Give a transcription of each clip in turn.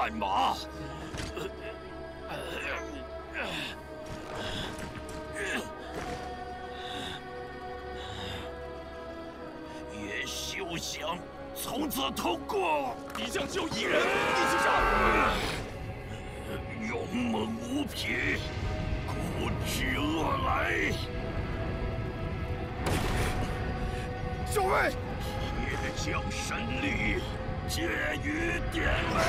军万马。愿休想从此通过！敌将只有一人，一起上！勇猛无匹，苦之恶来！守卫！铁将神力，借于典韦！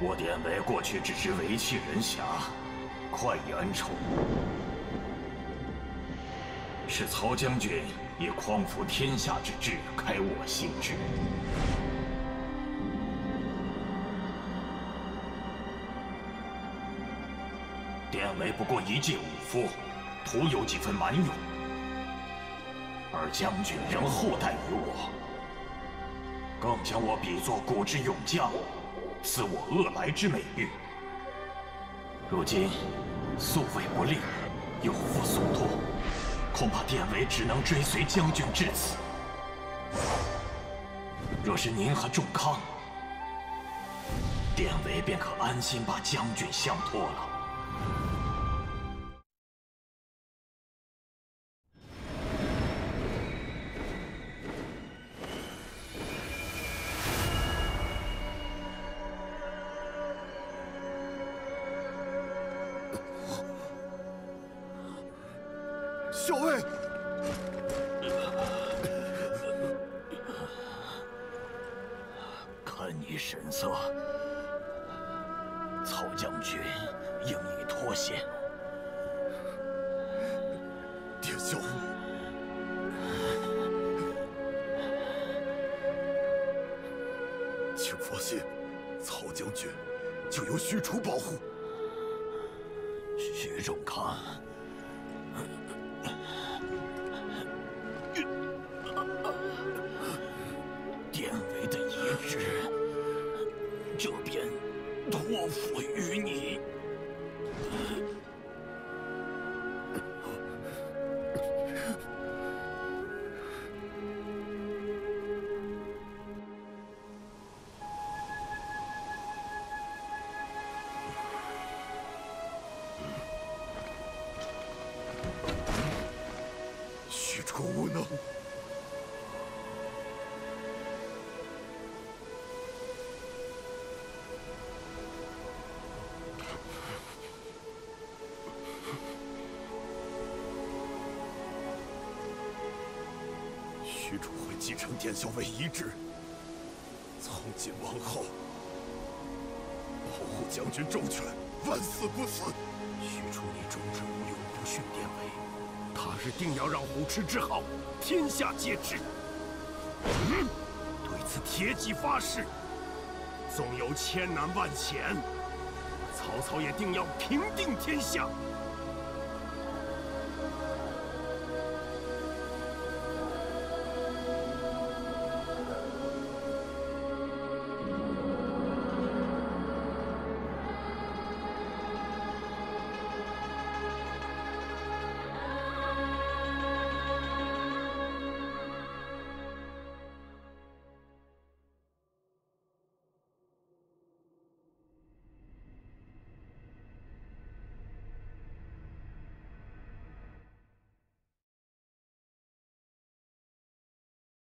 我典韦过去只知为气人侠，快意恩仇，是曹将军以匡扶天下之志开我心智。典韦不过一介武夫，徒有几分蛮勇，而将军仍厚待于我，更将我比作古之勇将，赐我恶来之美誉。如今素卫不立，有负所托，恐怕典韦只能追随将军至此。若是您和仲康，典韦便可安心把将军相托了。校尉，看你神色，曹将军应已脱险。殿下，请放心，曹将军就由许褚保护。许仲康，托付于你。许褚无能，许褚会继承殿校尉遗志，从今往后保护将军周全，万死不辞。许褚，你终日无用，不训典韦，他日定要让虎痴之号天下皆知。嗯对此铁戟发誓，纵有千难万险，曹操也定要平定天下。